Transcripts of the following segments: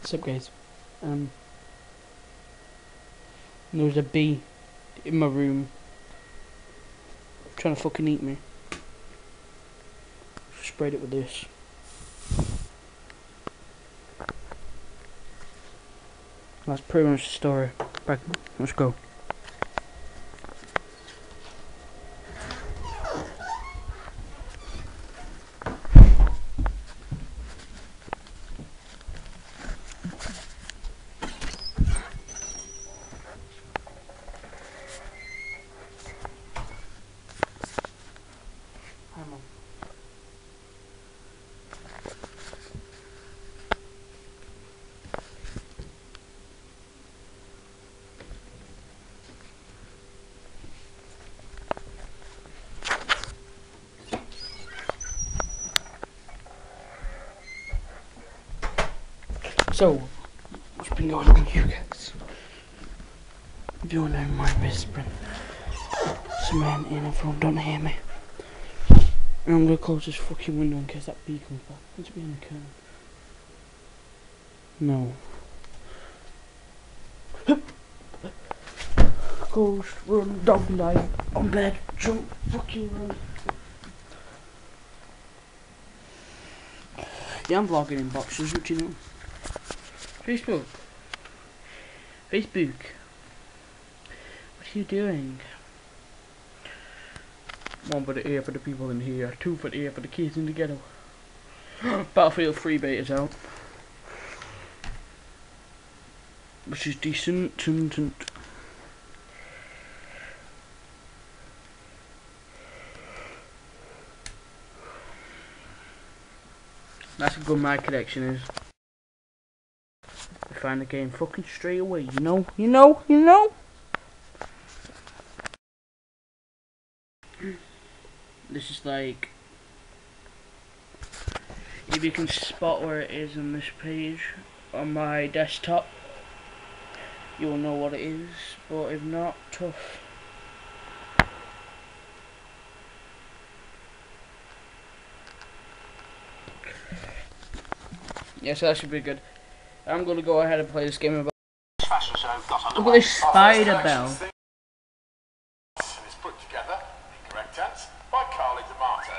What's up, guys? Um, there was a bee in my room trying to fucking eat me. Sprayed it with this. That's pretty much the story. Back, let's go. So, what's been going on with you guys? If you know my best friend, in a phone don't hear me. And I'm gonna close this fucking window in case that bee comes back. It's behind the curtain. No. Ghost, run, dog life, on bed, jump, fucking run. Yeah, I'm vlogging in boxes, which you know? Facebook. Facebook. What are you doing? One for the ear for the people in here, two for the ear for the kids in the ghetto. Battlefield 3 beta's out. Which is decent and That's how good my connection is. Find the game fucking straight away, you know? You know? You know? This is like if you can spot where it is on this page on my desktop you'll know what it is but if not tough yeah so that should be good I'm gonna go ahead and play this game about fashion show got look at this spider bell. It's put together, in correct tense, by Carli D'Amato.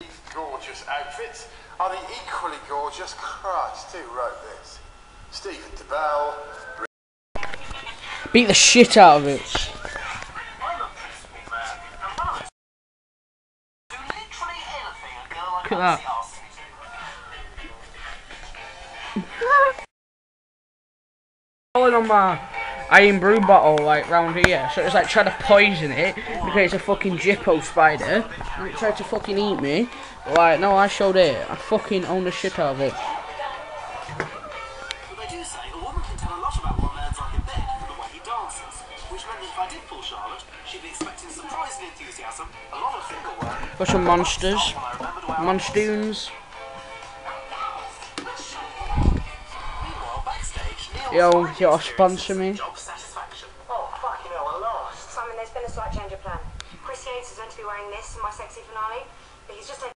These gorgeous outfits. Are the equally gorgeous? Christ who wrote this. Stephen DeBell, beat the shit out of it. I'm a principled on my Irn-Bru bottle like round here, so it's like trying to poison it because it's a fucking Jippo spider and it tried to fucking eat me. Like, no, I showed it. I fucking own the shit out of it. But they do say a woman can tell a lot about what a man's like in bed from the way he dances, which meant that if I did pull Charlotte, she'd be expecting surprise and enthusiasm, a lot of finger work. Got some monsters, When I remembered where I was. monstoons. Yo, was yo, already sponsor me. experiencing Job satisfaction. Oh, fucking hell, at last. Simon, there's been a slight change of plan. Chris Yates is meant to be wearing this in my sexy finale, but he's just taken